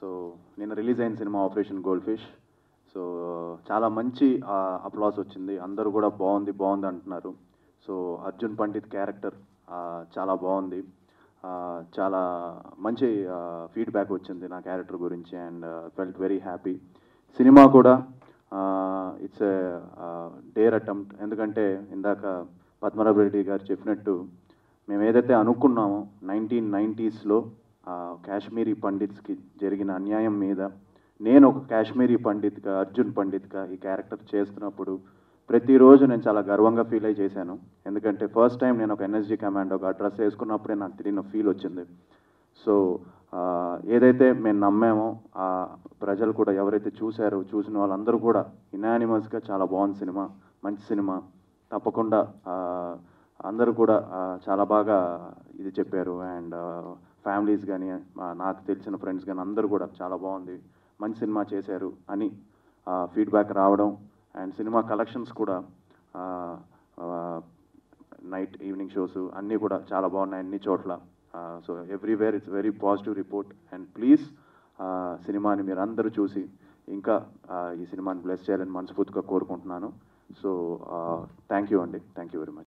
So నేను release అయిన cinema Operation Gold Fish so చాలా మంచి అప్లాస్ వచ్చింది. అందరూ కూడా బాగుంది బాగుంది అంటున్నారు. సో అర్జున్ పండిత్ క్యారెక్టర్ చాలా బాగుంది. చాలా మంచి ఫీడ్బ్యాక్ వచ్చింది నా క్యారెక్టర్ గురించి and felt very happy cinema కూడా ఇట్స్ డేర్ అటెంప్ట్ ఎందుకంటే ఇందాక పద్మనాభ రెడ్డి గారు చెప్పినట్టు మేము ఏదైతే అనుకున్నామో నైన్టీన్ నైంటీస్లో కాశ్మీరీ పండిట్స్కి జరిగిన అన్యాయం మీద నేను ఒక కాశ్మీరీ పండిత్గా అర్జున్ పండిత్గా ఈ క్యారెక్టర్ చేస్తున్నప్పుడు ప్రతిరోజు నేను చాలా గర్వంగా ఫీల్ అయి చేశాను. ఎందుకంటే ఫస్ట్ టైం నేను ఒక ఎన్ఎస్జీ కమాండ్ ఒక డ్రెస్ వేసుకున్నప్పుడే నాకు తెలియని ఫీల్ వచ్చింది. సో ఏదైతే మేము నమ్మామో ఆ ప్రజలు కూడా ఎవరైతే చూశారో చూసిన వాళ్ళందరూ కూడా ఇనానిమస్గా చాలా బాగుంది సినిమా మంచి సినిమా. తప్పకుండా అందరూ కూడా చాలా బాగా ఇది చెప్పారు. అండ్ ఫ్యామిలీస్ కానీ నాకు తెలిసిన ఫ్రెండ్స్ కానీ అందరూ కూడా చాలా బాగుంది మంచి సినిమా చేశారు అని ఫీడ్బ్యాక్ రావడం అండ్ సినిమా కలెక్షన్స్ కూడా నైట్ ఈవినింగ్ షోస్ అన్నీ కూడా చాలా బాగున్నాయి అన్ని చోట్ల. So everywhere it's very positive report and please సినిమాని మీరు అందరూ చూసి ఇంకా ఈ సినిమాని బ్లెస్ చేయాలని మనస్ఫూర్తిగా కోరుకుంటున్నాను. సో థ్యాంక్ యూ అండి. Thank you very much.